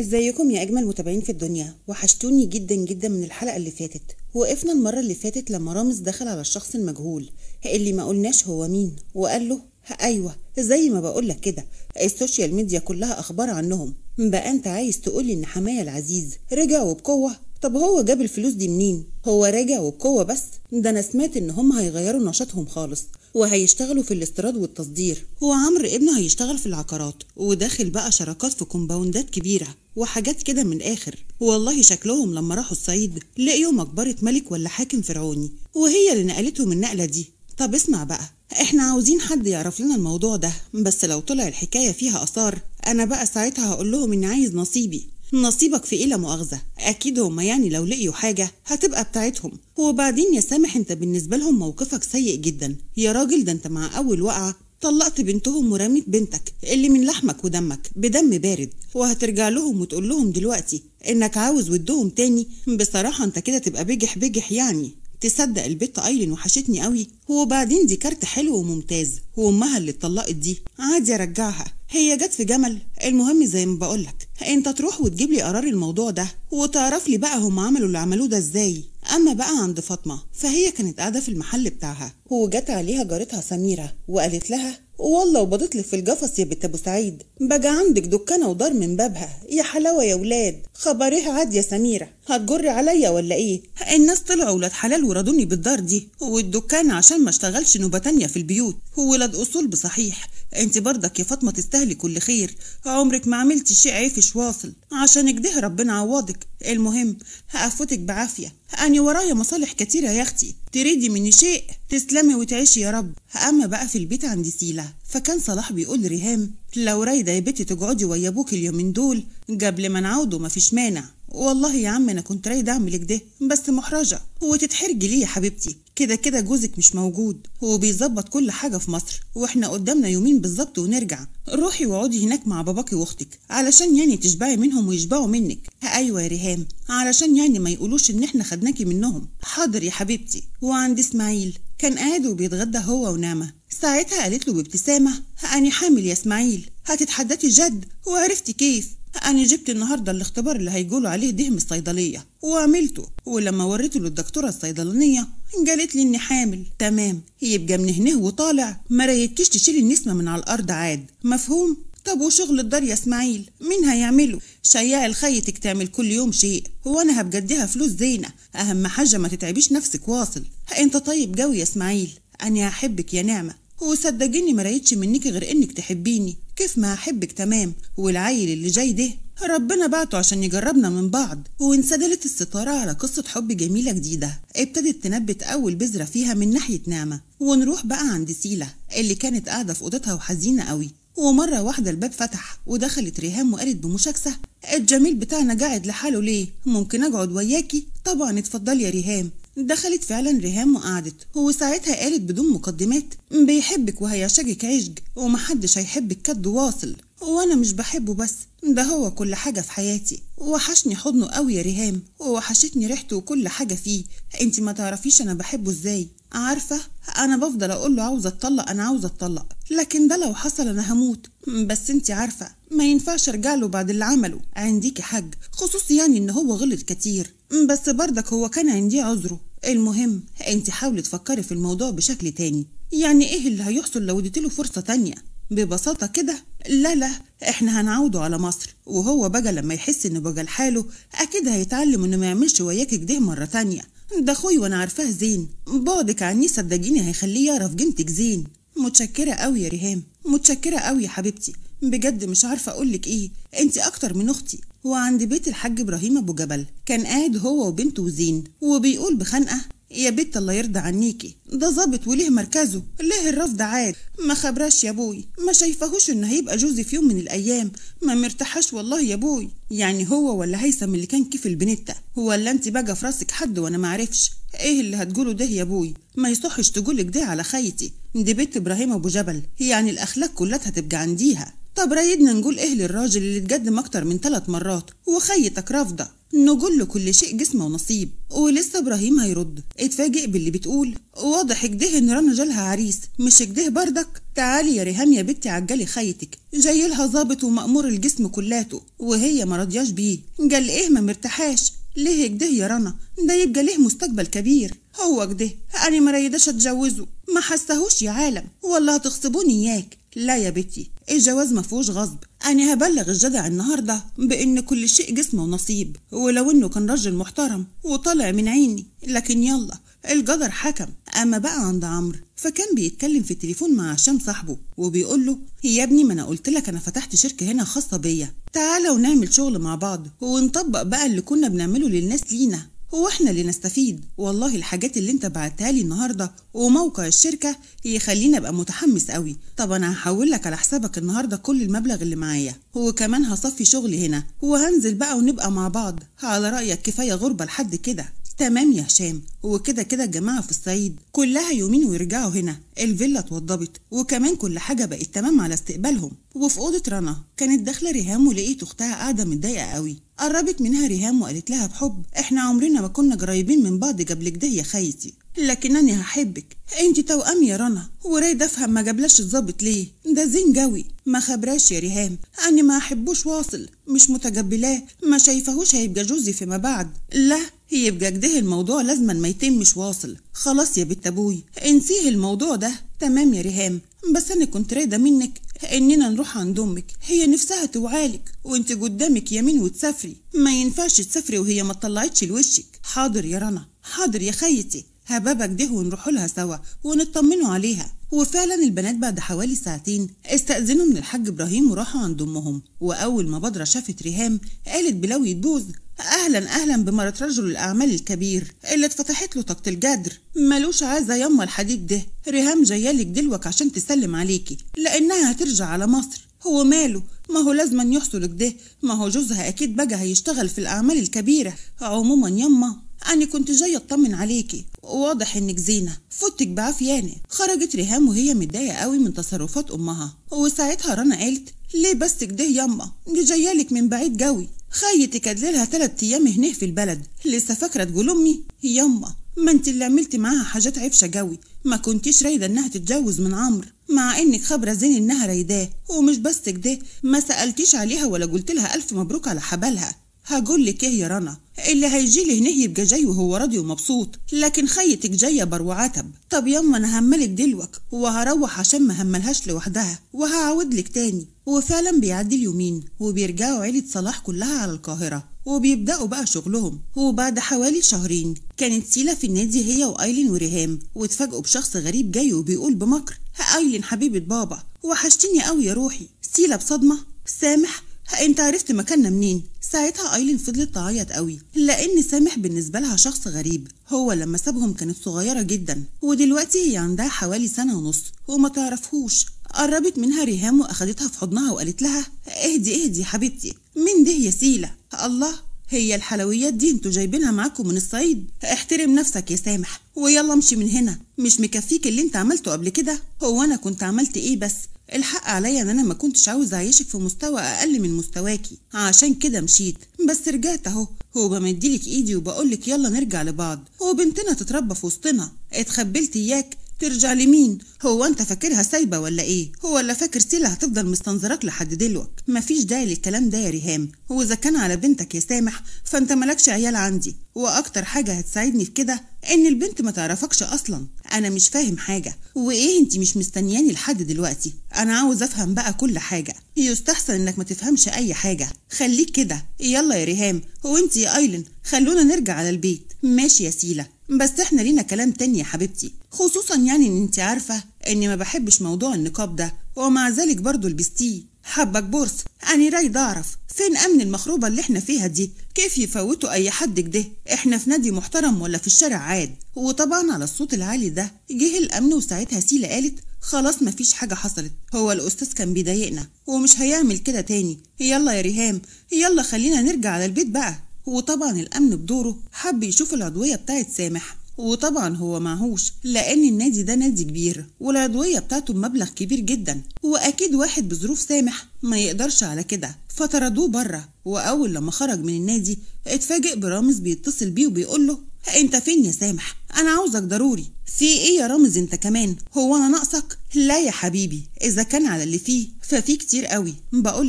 إزيكم يا أجمل متابعين في الدنيا؟ وحشتوني جدا جدا من الحلقة اللي فاتت. وقفنا المرة اللي فاتت لما رامز دخل على الشخص المجهول. اللي ما قلناش هو مين. وقال له أيوه زي ما بقولك كده. ال social media كلها أخبار عنهم. بقى أنت عايز تقولي إن حماية العزيز رجع وبقوة؟ طب هو جاب الفلوس دي منين؟ هو راجع وبقوة بس؟ ده أنا سمعت إن هم هيغيروا نشاطهم خالص. وهيشتغلوا في الاستيراد والتصدير. وعمرو ابنه هيشتغل في العقارات وداخل بقى شراكات في كومباوندات كبيرة وحاجات كده من الآخر والله شكلهم لما راحوا الصعيد لقيوا مقبرة ملك ولا حاكم فرعوني وهي اللي نقلتهم النقلة دي. طب اسمع بقى إحنا عاوزين حد يعرف لنا الموضوع ده بس لو طلع الحكاية فيها آثار أنا بقى ساعتها هقول لهم إني عايز نصيبي. نصيبك في إيه لا مؤاخذة. أكيد هما يعني لو لقيوا حاجة هتبقى بتاعتهم. وبعدين يا سامح أنت بالنسبة لهم موقفك سيء جدا. يا راجل ده أنت مع أول وقعة طلقت بنتهم ورميت بنتك اللي من لحمك ودمك بدم بارد. وهترجع لهم وتقول لهم دلوقتي إنك عاوز ودهم تاني. بصراحة أنت كده تبقى بجح بجح يعني. تصدق البت أيلين وحشتني قوي وبعدين دي كارت حلو وممتاز. وأمها اللي اتطلقت دي. عادي أرجعها. هي جت في جمل. المهم زي ما بقولك انت تروح وتجيب لي قرار الموضوع ده وتعرف لي بقى هم عملوا اللي عملوه ده إزاي. أما بقى عند فاطمة فهي كانت قاعدة في المحل بتاعها. وجت عليها جارتها سميرة وقالت لها والله وبضت لك في الجفص يا بنت أبو سعيد. بقى عندك دكانة ودار من بابها. يا حلاوة يا ولاد. خبريها عاد يا سميرة. هتجر عليا ولا إيه؟ الناس طلعوا ولاد حلال ورضوني بالدار دي. والدكان عشان ما اشتغلش نوبه تانية في البيوت. ولاد أصول بصحيح. أنت برضك يا فاطمة تستاهلي كل خير. عمرك ما عملتي شيء عيفش واصل. عشان كده ربنا عوضك. المهم هقفوتك بعافية. أنا ورايا مصالح كتيرة يا أختي. تريدي مني شيء؟ تسلمي وتعيشي يا رب. أما بقى في البيت عند سيلة. فكان صلاح بيقول لريهام لو رايدة يا بنتي تقعدي ويا أبوك اليومين دول قبل ما نعودوا مفيش مانع. والله يا عم أنا كنت رايدة أعمل كده بس محرجة. وتتحرجي ليه يا حبيبتي؟ كده كده جوزك مش موجود هو بيظبط كل حاجة في مصر وإحنا قدامنا يومين بالظبط ونرجع. روحي واقعدي هناك مع باباكي واختك علشان يعني تشبعي منهم ويشبعوا منك. أيوه يا ريهام علشان يعني ما يقولوش إن إحنا خدناكي منهم. حاضر يا حبيبتي. وعند إسماعيل كان قاعد وبيتغدى هو ونعمة. ساعتها قالت له بابتسامة أنا حامل يا إسماعيل هتتحدثي جد؟ وعرفتي كيف؟ أنا جبت النهاردة الاختبار اللي هيقولوا عليه ده من الصيدلية. وعملته. ولما وريته للدكتورة الصيدلانية قالت لي إني حامل. تمام. يبقى من هنه وطالع. ما ريتكيش تشيلي النسمة من على الأرض عاد. مفهوم؟ طب وشغل الدار يا إسماعيل؟ مين هيعمله؟ شياع الخيتك تعمل كل يوم شيء. هو أنا هبجديها فلوس زينة. أهم حاجة ما تتعبيش نفسك واصل. أنت طيب جوي يا إسماعيل. أنا هحبك يا نعمة. وصدقيني ما رايتش منك غير إنك تحبيني. كيف ما أحبك تمام. والعيل اللي جاي ده ربنا بعته عشان يجربنا من بعض. وانسدلت الستارة على قصة حب جميلة جديدة. ابتدت تنبت أول بذرة فيها من ناحية نعمة. ونروح بقى عند سيلة اللي كانت قاعدة في أوضتها وحزينة قوي. ومرة واحدة الباب فتح ودخلت ريهام وقالت بمشاكسة الجميل بتاعنا قاعد لحاله ليه؟ ممكن أقعد وياكي طبعا اتفضلي يا ريهام. دخلت فعلا ريهام وقعدت وساعتها قالت بدون مقدمات بيحبك وهيعشقك عشق ومحدش هيحبك كد واصل. وأنا مش بحبه بس ده هو كل حاجة في حياتي. وحشني حضنه قوي يا ريهام ووحشتني ريحته وكل حاجة فيه. انت ما تعرفيش أنا بحبه إزاي عارفة؟ أنا بفضل أقول له عاوزة أتطلق أنا عاوزة أتطلق. لكن ده لو حصل أنا هموت. بس أنت عارفة ما ينفعش أرجع له بعد اللي عمله. عنديكي حج خصوصي يعني إن هو غلط كتير. بس برضك هو كان عندي عذره. المهم أنت حاولي تفكري في الموضوع بشكل تاني. يعني إيه اللي هيحصل لو اديتله فرصة تانية؟ ببساطة كده لا لا إحنا هنعوده على مصر. وهو بقى لما يحس إنه بقى لحاله أكيد هيتعلم إنه ما يعملش وياك كده مرة تانية. ده أخوي وأنا عارفاه زين. بعدك عني صدقيني هيخليه يعرف قيمتك زين. متشكرة قوي يا ريهام. متشكرة قوي يا حبيبتي. بجد مش عارفة أقولك إيه. أنت أكتر من أختي. وعند بيت الحاج إبراهيم أبو جبل. كان قاعد هو وبنته وزين وبيقول بخنقة يا بنت الله يرضى عنيكي. ده ظابط وليه مركزه. ليه الرفض عاد؟ ما خبراش يا أبوي ما شايفهوش إنه هيبقى جوزي في يوم من الأيام. ما مرتاحش والله يا أبوي يعني هو ولا هيثم اللي كان كيف البنتة؟ ولا أنت بقى في راسك حد وأنا ما عرفش إيه اللي هتقوله ده يا أبوي ما يصحش تقولك ده على خيتي. دي بنت إبراهيم أبو جبل. يعني الأخلاق كلها هتبقى عنديها. طب رايدنا نقول إيه للراجل اللي اتقدم أكتر من ثلاث مرات؟ وخيتك رافضة. نقول له كل شيء جسم ونصيب ولسه إبراهيم هيرد. اتفاجئ باللي بتقول. واضح كده إن رنا جالها عريس مش كده بردك؟ تعالي يا ريهام يا بنتي عجلي خيتك. جاي لها ظابط ومأمور الجسم كلاته وهي ما رضياش بيه. قال إيه ما مرتاحاش؟ ليه كده يا رنا؟ ده يبقى ليه مستقبل كبير. هو كده أنا ما ريداش أتجوزه. ما حسهوش يا عالم. والله هتغصبوني إياك. لا يا بنتي الجواز ما فيهوش غصب. أنا هبلغ الجدع النهارده بأن كل شيء جسم ونصيب ولو إنه كان راجل محترم وطالع من عيني. لكن يلا القدر حكم. أما بقى عند عمرو فكان بيتكلم في التليفون مع هشام صاحبه وبيقول له يا ابني ما أنا قلت لك أنا فتحت شركة هنا خاصة بيا. تعالى ونعمل شغل مع بعض ونطبق بقى اللي كنا بنعمله للناس لينا. هو إحنا اللي نستفيد. والله الحاجات اللي أنت بعتها لي النهارده وموقع الشركة يخليني أبقى متحمس قوي طب أنا هحول لك على حسابك النهارده كل المبلغ اللي معايا. وكمان هصفي شغلي هنا. وهنزل بقى ونبقى مع بعض. على رأيك كفاية غربة لحد كده. تمام يا هشام. وكده كده الجماعة في الصعيد. كلها يومين ويرجعوا هنا. الفيلا اتوضبت. وكمان كل حاجة بقت تمام على استقبالهم. وفي أوضة رنا كانت داخلة ريهام ولقيت أختها قاعدة متضايقة قوي. قربت منها ريهام وقالت لها بحب. إحنا عمرنا ما كنا قريبين من بعض قبل كده يا خيتي. لكنني هحبك. أنت توأم يا رنا. ورايد أفهم ما جابلاش الظابط ليه. ده زين جوي ما خبراش يا ريهام. اني ما أحبوش واصل. مش متقبلاه. ما شايفهوش هيبقى جوزي فيما بعد. لا يبقى كده الموضوع لازما ما يتمش واصل. خلاص يا بنت أبوي انسيه الموضوع ده. تمام يا ريهام. بس أنا كنت رايدة منك إننا نروح عند أمك. هي نفسها توعالك وأنت قدامك يمين وتسافري. ما ينفعش تسافري وهي ما طلعتش لوشك. حاضر يا رنا. حاضر يا خيتي. هبابك ده ونروح لها سوا ونطمنوا عليها. وفعلا البنات بعد حوالي ساعتين استأذنوا من الحاج إبراهيم وراحوا عند أمهم. وأول ما بدرة شافت ريهام قالت بلوي تبوظ. أهلا أهلا بمرة رجل الأعمال الكبير اللي اتفتحت له طاقة الجدر. ملوش عايزة يما الحديد ده. ريهام جايالك دلوك عشان تسلم عليكي. لأنها هترجع على مصر. هو ماله؟ ما هو لازما يحصل كده ما هو جوزها أكيد بقى هيشتغل في الأعمال الكبيرة. عموما يما أنا كنت جاية أطمن عليكي. واضح إنك زينة. فوتك بعافيانة خرجت ريهام وهي متضايقة قوي من تصرفات أمها. وساعتها رنا قالت ليه بس كده يما دي جايالك من بعيد قوي. خيتك ادللها تلات أيام هنيه في البلد. لسه فاكرة تقول أمي؟ يما ما انت اللي عملتي معاها حاجات عفشة قوي. ما كنتيش رايدة إنها تتجوز من عمرو. مع إنك خبرة زين إنها رايداه. ومش بس كده ما سألتيش عليها ولا قلت لها ألف مبروك على حبالها. هقول لك إيه يا رنا اللي هيجي لي هنا يبقى جاي وهو راضي ومبسوط لكن خيتك جاية برو عتب. طب يما أنا هملك دلوك وهروح عشان ما هملهاش لوحدها وهعود لك تاني. وفعلا بيعدي اليومين وبيرجعوا عيلة صلاح كلها على القاهرة وبيبدأوا بقى شغلهم. وبعد حوالي شهرين كانت سيلا في النادي هي وأيلين وريهام واتفاجئوا بشخص غريب جاي وبيقول بمكر أيلين حبيبة بابا وحشتني قوي يا روحي. سيلا بصدمة سامح أنت عرفت مكاننا منين؟ ساعتها أيلين فضلت تعيط قوي لأن سامح بالنسبة لها شخص غريب. هو لما سابهم كانت صغيرة جدا ودلوقتي هي عندها حوالي سنة ونص وما تعرفهوش. قربت منها ريهام وأخدتها في حضنها وقالت لها اهدي اهدي حبيبتي مين ده يا سيلا. الله هي الحلويات دي أنتوا جايبينها معاكم من الصعيد. احترم نفسك يا سامح ويلا امشي من هنا. مش مكفيك اللي انت عملته قبل كده. هو أنا كنت عملت إيه بس؟ الحق عليا إن أنا ما كنتش عاوز أعيشك في مستوى أقل من مستواكي. عشان كده مشيت. بس رجعت أهو. هو بمديلك إيدي وبقولك يلا نرجع لبعض. وبنتنا تتربى في وسطنا. اتخبلت إياك. ترجع لمين؟ هو أنت فاكرها سايبة ولا إيه؟ هو ولا فاكر سيلا هتفضل مستنظرك لحد دلوقت. مفيش داعي للكلام ده يا ريهام. هو اذا كان على بنتك يا سامح فأنت مالكش عيال عندي. وأكتر حاجة هتساعدني في كده إن البنت ما تعرفكش أصلا. أنا مش فاهم حاجة. وإيه انت مش مستنياني لحد دلوقتي؟ أنا عاوز أفهم بقى كل حاجة. يستحسن إنك ما تفهمش أي حاجة. خليك كده. يلا يا ريهام. هو انت يا أيلين خلونا نرجع على البيت. ماشي يا سيلا. بس إحنا لينا كلام تاني يا حبيبتي. خصوصا يعني إن أنت عارفة إني ما بحبش موضوع النقاب ده ومع ذلك برضو لبستيه. حبك بورس. أنا رايد أعرف. فين أمن المخروبة اللي إحنا فيها دي؟ كيف يفوتوا أي حد كده إحنا في نادي محترم ولا في الشارع عاد؟ وطبعا على الصوت العالي ده جه الأمن وساعتها سيلا قالت خلاص مفيش حاجة حصلت. هو الأستاذ كان بيضايقنا. ومش هيعمل كده تاني. يلا يا ريهام. يلا خلينا نرجع على البيت بقى. وطبعا الأمن بدوره حب يشوف العضوية بتاعت سامح. وطبعا هو معهوش لأن النادي ده نادي كبير والعضوية بتاعته بمبلغ كبير جدا. وأكيد واحد بظروف سامح ما يقدرش على كده. فطردوه بره وأول لما خرج من النادي اتفاجئ برامز بيتصل بيه وبيقول له انت فين يا سامح؟ أنا عاوزك ضروري. في إيه يا رامز انت كمان؟ هو أنا ناقصك؟ لا يا حبيبي اذا كان على اللي فيه ففي كتير قوي.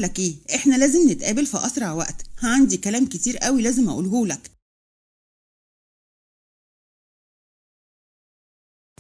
لك إيه إحنا لازم نتقابل في اسرع وقت. عندي كلام كتير قوي لازم اقوله لك.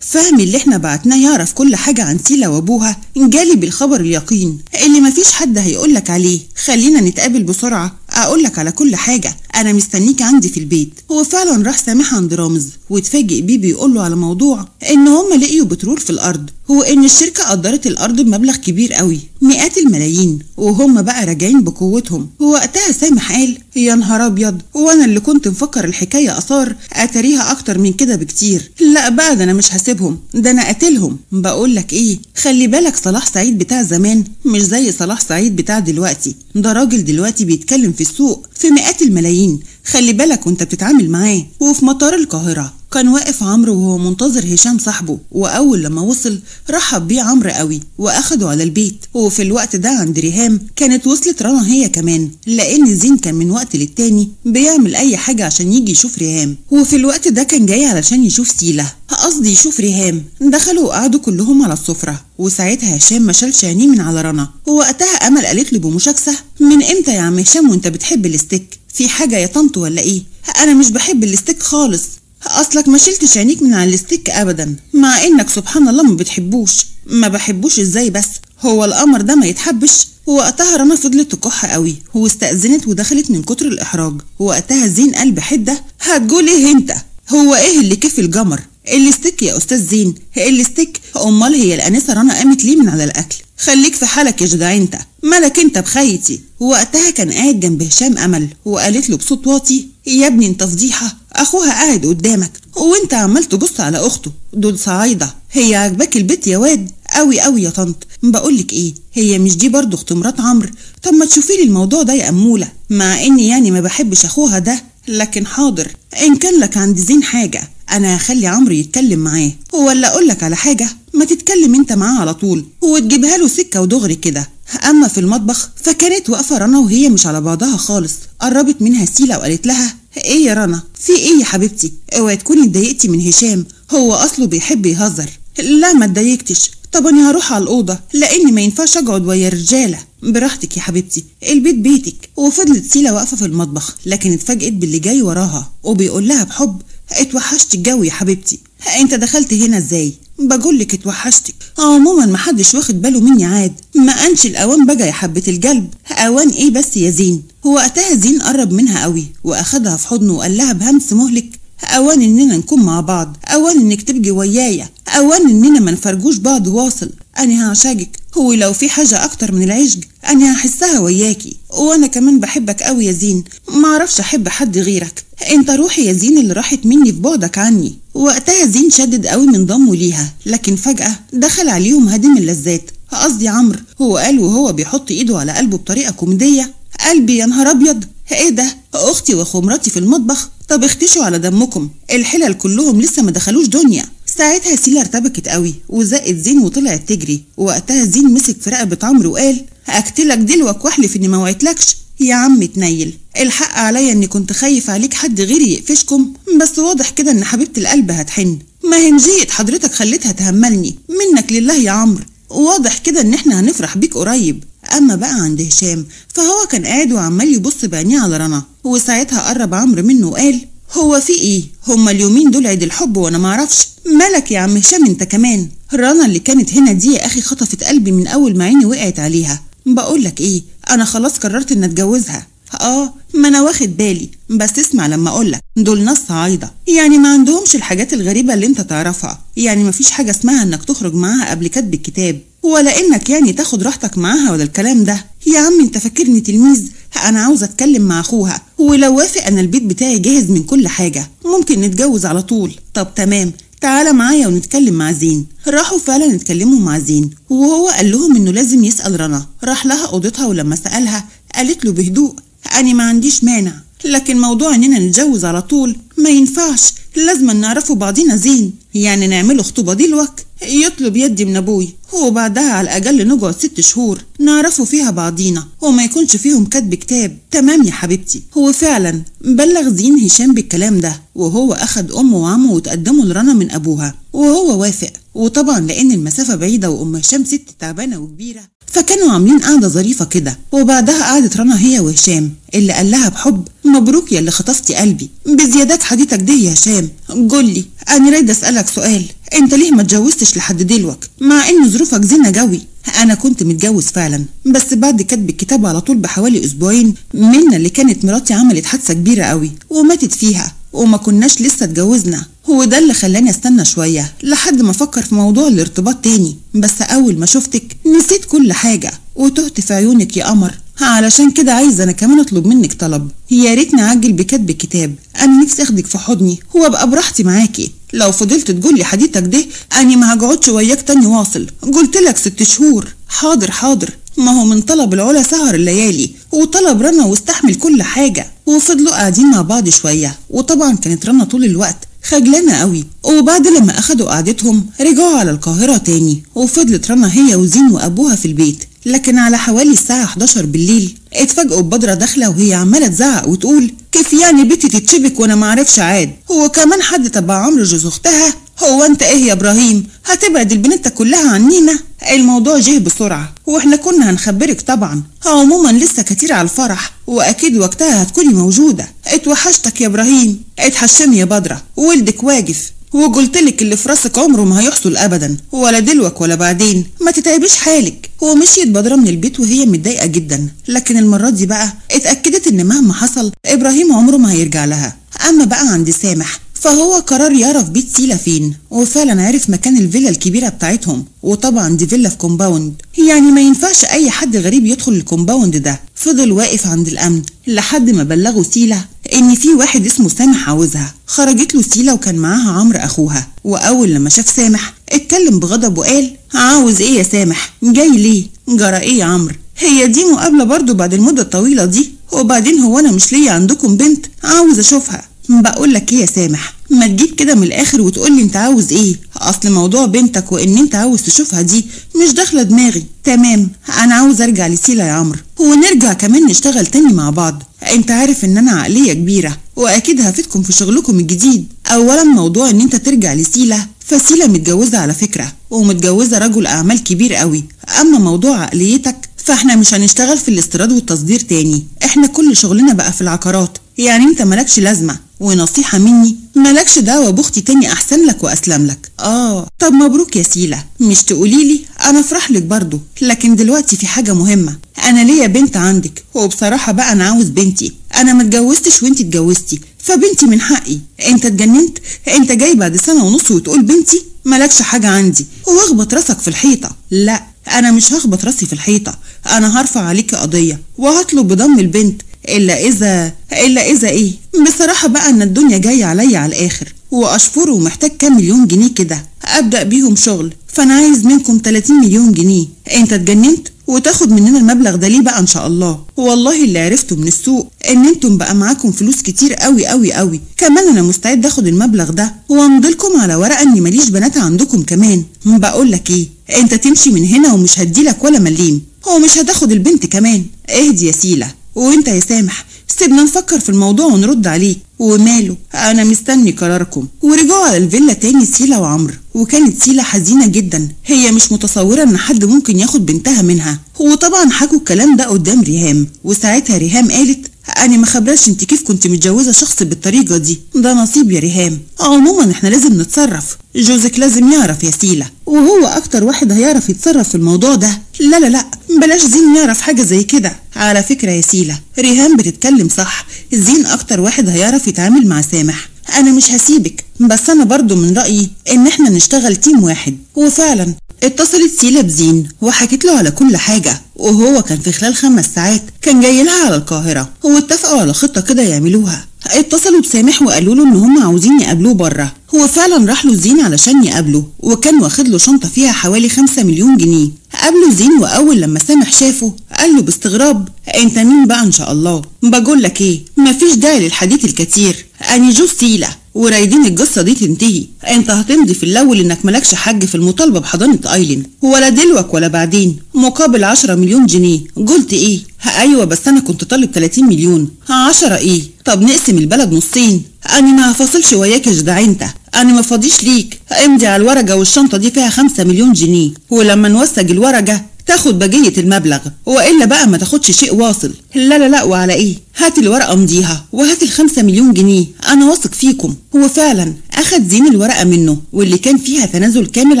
فهمي اللي إحنا بعتناه يعرف كل حاجة عن سيلا وابوها جالي بالخبر اليقين. اللي مفيش حد هيقولك عليه. خلينا نتقابل بسرعة. أقولك على كل حاجة. أنا مستنيك عندي في البيت. هو فعلا راح سامح عند رامز واتفاجئ بيه بيقوله على موضوع إن هما لقيوا بترول في الأرض. هو إن الشركة قدرت الأرض بمبلغ كبير قوي مئات الملايين وهم بقى راجعين بقوتهم. ووقتها سامح قال يا نهار أبيض وأنا اللي كنت مفكر الحكاية آثار أتاريها أكتر من كده بكتير. لا بقى ده أنا مش هسيبهم ده أنا قاتلهم. بقول لك إيه خلي بالك صلاح سعيد بتاع زمان مش زي صلاح سعيد بتاع دلوقتي. ده راجل دلوقتي بيتكلم في السوق في مئات الملايين. خلي بالك وانت بتتعامل معاه. وفي مطار القاهرة. كان واقف عمرو وهو منتظر هشام صاحبه وأول لما وصل رحب بيه عمرو قوي وأخده على البيت. وفي الوقت ده عند ريهام كانت وصلت رنا هي كمان لأن زين كان من وقت للتاني بيعمل أي حاجة عشان يجي يشوف ريهام. وفي الوقت ده كان جاي علشان يشوف سيلا قصدي يشوف ريهام. دخلوا وقعدوا كلهم على السفرة وساعتها هشام ما شالش عينيه من على رنا. ووقتها أمل قالت له بمشاكسة من إمتى يا عم هشام وأنت بتحب الستيك؟ في حاجة يا طنط ولا إيه؟ أنا مش بحب الستيك خالص. أصلك ما شلتش عينيك من على الستيك ابدا مع إنك سبحان الله ما بتحبوش. ما بحبوش إزاي بس؟ هو القمر ده ما يتحبش. وقتها رنا فضلت تكح قوي واستأذنت ودخلت من كتر الإحراج. وقتها زين قال بحدة هتقول إيه أنت؟ هو إيه اللي كيف الجمر الستيك يا أستاذ زين الستيك أمال هي الأنسة رنا قامت ليه من على الأكل؟ خليك في حالك يا جدع أنت. مالك أنت بأختي؟ وقتها كان قاعد جنب هشام أمل وقالت له بصوت واطي يا ابني أنت فضيحة أخوها قاعد قدامك وأنت عمال تبص على أخته دول صعايدة. هي عاجباك البيت يا واد؟ قوي قوي يا طنط. بقولك إيه هي مش دي برضه اخت مرات عمرو؟ طب ما تشوفي لي الموضوع ده يا أمولة مع إني يعني ما بحبش أخوها ده. لكن حاضر. إن كان لك عند زين حاجة أنا هخلي عمرو يتكلم معاه. ولا أقول لك على حاجة؟ ما تتكلم أنت معاه على طول. وتجيبها له سكة ودغري كده. أما في المطبخ فكانت واقفة رنا وهي مش على بعضها خالص. قربت منها سيلا وقالت لها إيه يا رنا؟ في إيه يا حبيبتي؟ اوعي تكوني اتضايقتي من هشام. هو أصله بيحب يهزر. لا ما اتضايقتش طب أنا هروح على الأوضة لأني ما ينفعش أقعد ويا رجاله براحتك يا حبيبتي البيت بيتك. وفضلت سيلا واقفة في المطبخ لكن اتفاجئت باللي جاي وراها وبيقول لها بحب اتوحشت الجو يا حبيبتي. أنت دخلت هنا إزاي؟ بقول لك اتوحشتك. عموما ما حدش واخد باله مني عاد. ما أنش الأوان بقى يا حبة القلب. أوان إيه بس يا زين؟ وقتها زين قرب منها قوي وأخدها في حضنه وقال لها بهمس مهلك أوان إننا نكون مع بعض. أوان إنك تبقي ويايا أوان إننا ما نفرجوش بعض واصل. أنا هعشاجك هو لو في حاجة أكتر من العشق أنا هحسها وياكي. وأنا كمان بحبك أوي يا زين. معرفش أحب حد غيرك. أنت روحي يا زين اللي راحت مني في بعدك عني. وقتها زين شدد أوي من ضمه ليها. لكن فجأة دخل عليهم هدم اللذات. قصدي عمرو. هو قال وهو بيحط إيده على قلبه بطريقة كوميدية. قلبي يا نهار أبيض. إيه ده؟ أختي وأخو مراتي في المطبخ؟ طب اختشوا على دمكم. الحلل كلهم لسه ما دخلوش دنيا. ساعتها سيلا ارتبكت قوي وزقت زين وطلعت تجري. وقتها زين مسك في رقبة عمرو وقال أقتلك دلوك واحلف إني ما وعدتلكش يا عم تنيل الحق عليا إني كنت خايف عليك حد غيري يقفشكم. بس واضح كده إن حبيبة القلب هتحن. ما هي مجيت حضرتك خليتها تهملني. منك لله يا عمرو. واضح كده إن إحنا هنفرح بيك قريب. أما بقى عند هشام فهو كان قاعد وعمال يبص بعينيه على رنا وساعتها قرب عمرو منه وقال هو في إيه؟ هما اليومين دول عيد الحب وأنا معرفش مالك يا عم هشام أنت كمان؟ رنا اللي كانت هنا دي يا أخي خطفت قلبي من أول ما عيني وقعت عليها. بقولك إيه أنا خلاص قررت إن أتجوزها. آه ما أنا واخد بالي بس اسمع لما اقولك دول ناس صعايده يعني ما عندهمش الحاجات الغريبة اللي أنت تعرفها. يعني ما فيش حاجة اسمها إنك تخرج معاها قبل كتب الكتاب. ولا انك يعني تاخد راحتك معاها ولا الكلام ده؟ يا عم انت فاكرني تلميذ. أنا عاوزه اتكلم مع اخوها. ولو وافق أنا البيت بتاعي جاهز من كل حاجة. ممكن نتجوز على طول. طب تمام. تعالى معايا ونتكلم مع زين. راحوا فعلا اتكلموا مع زين. وهو قال لهم إنه لازم يسأل رنا. راح لها أوضتها ولما سألها قالت له بهدوء أنا ما عنديش مانع. لكن موضوع إننا نتجوز على طول ما ينفعش. لازم نعرفوا بعضينا زين. يعني نعمله خطوبة دلوك يطلب يدي من أبوي. وبعدها على الأقل نقعد ست شهور. نعرفوا فيها بعضينا. وما يكونش فيهم كتب كتاب. تمام يا حبيبتي. هو فعلا بلغ زين هشام بالكلام ده. وهو أخد أمه وعمه وتقدموا لرنا من أبوها. وهو وافق. وطبعا لأن المسافة بعيدة وأم هشام ست تعبانة وكبيرة. فكانوا عاملين قعدة ظريفة كده. وبعدها قعدت رنا هي وهشام. اللي قال لها بحب مبروك يا اللي خطفتي قلبي. بزيادات حديثك دي يا هشام. قولي أنا رايدة أسألك سؤال. أنت ليه ما اتجوزتش لحد دلوك مع إن ظروفك زينة جوي أنا كنت متجوز فعلا بس بعد كتب الكتاب على طول بحوالي أسبوعين منا اللي كانت مراتي عملت حادثة كبيرة قوي وماتت فيها وما كناش لسه اتجوزنا. هو ده اللي خلاني استنى شوية لحد ما أفكر في موضوع الارتباط تاني. بس أول ما شفتك نسيت كل حاجة وتهت في عيونك يا قمر. علشان كده عايزه أنا كمان أطلب منك طلب. يا ريت نعجل بكتب الكتاب. أنا نفسي أخدك في حضني. وابقى براحتي معاكي. لو فضلت تقولي حديثك ده أنا ما هقعدش وياك تاني واصل. قلت لك ست شهور. حاضر حاضر. ما هو من طلب العلا سهر الليالي. وطلب رنا واستحمل كل حاجة. وفضلوا قاعدين مع بعض شوية. وطبعا كانت رنا طول الوقت خجلانة قوي. وبعد لما أخدوا قعدتهم رجعوا على القاهرة تاني. وفضلت رنا هي وزين وأبوها في البيت. لكن على حوالي الساعة 11 بالليل اتفاجئوا ببدرة داخلة وهي عمالة تزعق وتقول كيف يعني بنتي تتشبك وأنا معرفش عاد؟ هو كمان حد تبع عمرو جوز أختها؟ هو أنت إيه يا إبراهيم؟ هتبعد البنت كلها عنينا الموضوع جه بسرعة وإحنا كنا هنخبرك طبعا. عموما لسه كتير على الفرح وأكيد وقتها هتكوني موجودة. اتوحشتك يا إبراهيم. اتحشمي يا بدرة ولدك واقف. وقلتلك اللي في راسك عمره ما هيحصل ابدا ولا دلوك ولا بعدين. ما تتعبيش حالك. ومشيت بدرة من البيت وهي متضايقة جدا. لكن المرة دي بقى اتأكدت إن مهما حصل إبراهيم عمره ما هيرجع لها. أما بقى عند سامح فهو قرر يعرف بيت سيلا فين. وفعلا عرف مكان الفيلا الكبيرة بتاعتهم. وطبعا دي فيلا في compound. يعني ما ينفعش أي حد غريب يدخل ال compound ده. فضل واقف عند الأمن لحد ما بلغوا سيلا إن في واحد اسمه سامح عاوزها. خرجت له سيلا وكان معاها عمرو أخوها. وأول لما شاف سامح اتكلم بغضب وقال عاوز إيه يا سامح؟ جاي ليه؟ جرى إيه يا عمرو؟ هي دي مقابلة برضو بعد المدة الطويلة دي. وبعدين هو أنا مش ليا عندكم بنت عاوز أشوفها. بقول لك إيه يا سامح؟ ما تجيب كده من الآخر وتقول لي أنت عاوز إيه؟ أصل موضوع بنتك وإن أنت عاوز تشوفها دي مش داخلة دماغي. تمام أنا عاوز أرجع لسيلا يا عمرو. ونرجع كمان نشتغل تاني مع بعض. انت عارف ان أنا عقلية كبيرة واكيد هفيدكم في شغلكم الجديد. اولا موضوع إن انت ترجع لسيلا فسيلا متجوزة على فكرة ومتجوزة رجل أعمال كبير قوي. أما موضوع عقليتك فاحنا مش هنشتغل في الاستيراد والتصدير تاني. إحنا كل شغلنا بقى في العقارات. يعني انت مالكش لازمة. ونصيحة مني مالكش دعوة بأختي تاني أحسن لك وأسلم لك. آه. طب مبروك يا سيلة مش تقوليلي أنا أفرح لك برضو. لكن دلوقتي في حاجة مهمة. أنا ليا بنت عندك. وبصراحة بقى أنا عاوز بنتي. أنا ما اتجوزتش وأنت اتجوزتي. فبنتي من حقي. أنت اتجننت؟ أنت جاي بعد سنة ونص وتقول بنتي مالكش حاجة عندي. وأخبط راسك في الحيطة. لا. أنا مش هخبط راسي في الحيطة. أنا هرفع عليك قضية وهطلب بضم البنت. إلا إذا إلا إذا إيه؟ بصراحة بقى إن الدنيا جاية عليا على الآخر. وأشفره ومحتاج كام مليون جنيه كده. أبدأ بيهم شغل. فأنا عايز منكم 30 مليون جنيه. أنت اتجننت؟ وتاخد مننا المبلغ ده ليه بقى إن شاء الله؟ والله اللي عرفته من السوق إن أنتم بقى معاكم فلوس كتير قوي قوي قوي كمان أنا مستعد آخد المبلغ ده وأمضيلكم على ورقة إني ماليش بنات عندكم كمان. بقول لك إيه؟ أنت تمشي من هنا ومش هديلك ولا مليم. هو مش هتاخد البنت كمان. اهدي يا سيله وأنت يا سامح سيبنا نفكر في الموضوع ونرد عليه وماله؟ أنا مستني قراركم. ورجعوا على الفيلا تاني سيلا وعمرو وكانت سيلا حزينة جدا. هي مش متصورة إن حد ممكن ياخد بنتها منها. وطبعا حكوا الكلام ده قدام ريهام. وساعتها ريهام قالت أنا ما خبرش أنت كيف كنت متجوزة شخص بالطريقة دي. ده نصيب يا ريهام. عموما إحنا لازم نتصرف. جوزك لازم يعرف يا سيلا. وهو أكتر واحد هيعرف يتصرف في الموضوع ده. لا لا لا بلاش زين يعرف حاجة زي كده. على فكرة يا سيلا ريهام بتتكلم صح. زين أكتر واحد هيعرف يتعامل مع سامح. أنا مش هسيبك بس أنا برضو من رأيي إن إحنا نشتغل تيم واحد. وفعلا اتصلت سيلا بزين وحكت له على كل حاجة. وهو كان في خلال خمس ساعات كان جاي لها على القاهرة واتفقوا على خطة كده يعملوها. اتصلوا بسامح وقالوا له إن هم عاوزين يقابلوه بره. هو فعلا راح له زين علشان يقابله وكان واخد له شنطة فيها حوالي خمسة مليون جنيه. قابله زين وأول لما سامح شافه قال له باستغراب أنت مين بقى إن شاء الله؟ بقول لك إيه مفيش داعي للحديث الكتير اني جو سيلة. ورايدين القصة دي تنتهي. انت هتمضي في الأول إنك ملكش حج في المطالبة بحضانة أيلين. ولا دلوك ولا بعدين. مقابل 10 مليون جنيه. قلت إيه؟ أيوه بس أنا كنت طالب 30 مليون. ها 10 إيه؟ طب نقسم البلد نصين. أنا ما هفاصلش وياك يا جدع أنت. أنا ما فاضيش ليك. امضي على الورقة والشنطة دي فيها 5 مليون جنيه. ولما نوثق الورقة تاخد بقية المبلغ وإلا بقى ما تاخدش شيء واصل. لا لا لا وعلى إيه؟ هات الورقة أمضيها وهات الخمسة مليون جنيه. أنا واثق فيكم. هو فعلا أخد زين الورقة منه واللي كان فيها تنازل كامل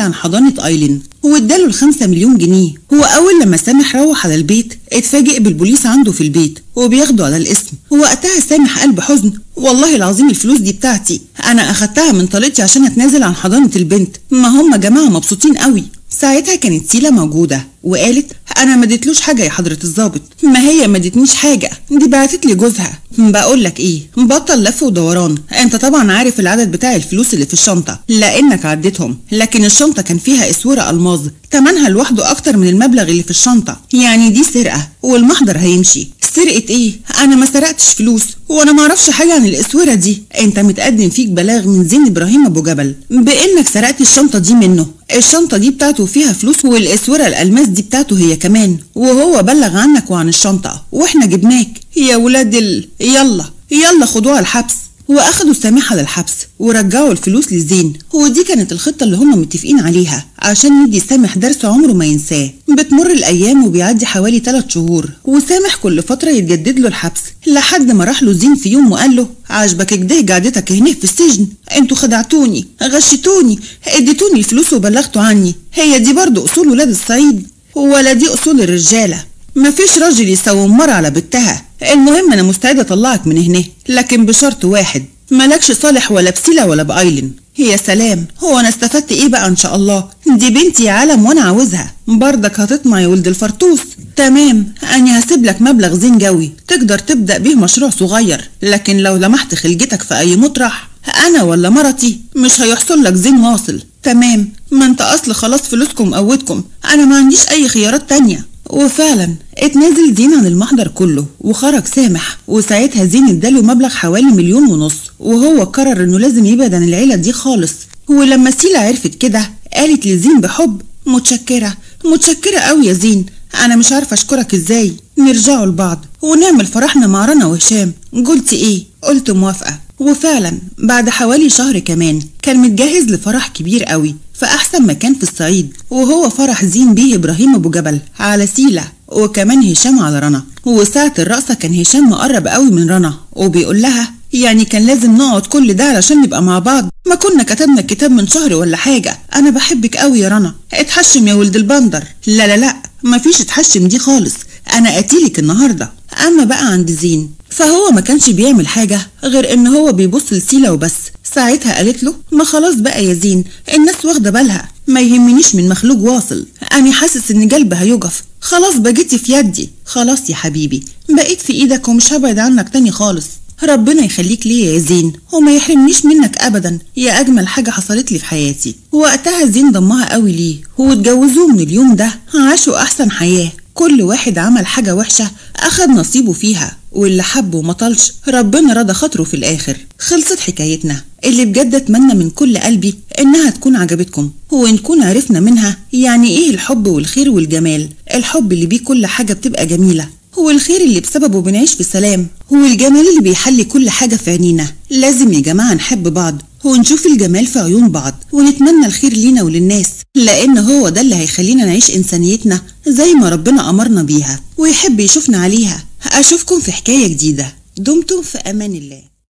عن حضانة أيلين. واداله الخمسة مليون جنيه. هو أول لما سامح روح على البيت اتفاجئ بالبوليس عنده في البيت وبياخده على الاسم. وقتها سامح قلب حزن. والله العظيم الفلوس دي بتاعتي. أنا أخدتها من طليقتي عشان أتنازل عن حضانة البنت. ما هم جماعة مبسوطين قوي. ساعتها كانت سيلا موجودة وقالت أنا ما اديتلوش حاجة يا حضرة الظابط ما هي ما ادتنيش حاجة. دي بعتت لي جوزها بقول لك إيه بطل لف ودوران. أنت طبعا عارف العدد بتاع الفلوس اللي في الشنطة لأنك عديتهم. لكن الشنطة كان فيها إسورة ألماظ تمنها لوحده أكتر من المبلغ اللي في الشنطة. يعني دي سرقة والمحضر هيمشي. سرقة إيه؟ أنا ما سرقتش فلوس وأنا ما أعرفش حاجة عن الأسورة دي. أنت متقدم فيك بلاغ من زين إبراهيم أبو جبل. بإنك سرقت الشنطة دي منه. الشنطة دي بتاعته فيها فلوس والأسورة الألماس دي بتاعته هي كمان. وهو بلغ عنك وعن الشنطة وإحنا جبناك. يا ولاد ال يلا يلا خدوها الحبس. واخدوا سامح على الحبس ورجعوا الفلوس لزين ودي كانت الخطة اللي هم متفقين عليها عشان يدي سامح درس عمره ما ينساه. بتمر الأيام وبيعدي حوالي 3 شهور وسامح كل فترة يتجدد له الحبس. لحد ما راح له زين في يوم وقال له عجبك كده قعدتك هنا في السجن. أنتوا خدعتوني غشتوني اديتوني الفلوس وبلغتوا عني. هي دي برضو أصول ولاد الصعيد. ولا دي أصول الرجالة. مفيش راجل يسوم مرة على بنتها. المهم أنا مستعدة أطلعك من هنا لكن بشرط واحد. مالكش صالح ولا بسيلة ولا بايلن يا سلام. هو أنا استفدت إيه بقى إن شاء الله؟ دي بنتي يا عالم وأنا عاوزها. برضك هتطمع يا ولد الفرطوس. تمام. أنا هسيب لك مبلغ زين جوي تقدر تبدأ بيه مشروع صغير. لكن لو لمحت خلجتك في أي مطرح أنا ولا مرتي مش هيحصل لك زين واصل. تمام. ما أنت أصل خلاص فلوسكم قوتكم أنا ما عنديش أي خيارات تانية. وفعلا اتنازل زين عن المحضر كله وخرج سامح وساعتها زين اداله مبلغ حوالي مليون ونص وهو قرر إنه لازم يبعد عن العيلة دي خالص. ولما سيلا عرفت كده قالت لزين بحب متشكرة متشكرة قوي يا زين أنا مش عارفة أشكرك إزاي نرجعوا لبعض ونعمل فرحنا مع رنا وهشام. قلت إيه؟ قلت موافقة. وفعلا بعد حوالي شهر كمان كان متجهز لفرح كبير قوي في أحسن مكان في الصعيد وهو فرح زين بيه إبراهيم أبو جبل على سيلة وكمان هشام على رنا. وساعة الرقصة كان هشام مقرب قوي من رنا وبيقول لها يعني كان لازم نقعد كل ده علشان نبقى مع بعض؟ ما كنا كتبنا الكتاب من شهر ولا حاجة. أنا بحبك قوي يا رنا. اتحشم يا ولد البندر. لا لا لا مفيش اتحشم دي خالص. أنا قتيلك النهاردة. أما بقى عند زين فهو ما كانش بيعمل حاجة غير إن هو بيبص لسيلة وبس. ساعتها قالت له ما خلاص بقى يا زين الناس واخدة بالها ما يهمنيش من مخلوق واصل. أنا حاسس إن قلبي هيجف خلاص بقيتي في يدي. خلاص يا حبيبي بقيت في إيدك ومش هبعد عنك تاني خالص. ربنا يخليك ليا يا زين وما يحرمنيش منك ابدا يا أجمل حاجة حصلت لي في حياتي. وقتها زين ضمها قوي ليه واتجوزوه من اليوم ده عاشوا أحسن حياة كل واحد عمل حاجة وحشة اخد نصيبه فيها. واللي حب وما طلش ربنا رضى خاطره في الآخر. خلصت حكايتنا. اللي بجد أتمنى من كل قلبي إنها تكون عجبتكم. ونكون عرفنا منها يعني إيه الحب والخير والجمال. الحب اللي بيه كل حاجة بتبقى جميلة. هو الخير اللي بسببه بنعيش في سلام. هو الجمال اللي بيحلي كل حاجة في عينينا. لازم يا جماعة نحب بعض ونشوف الجمال في عيون بعض ونتمنى الخير لينا وللناس. لأن هو ده اللي هيخلينا نعيش إنسانيتنا زي ما ربنا أمرنا بيها ويحب يشوفنا عليها. أشوفكم في حكاية جديدة. دمتم في أمان الله.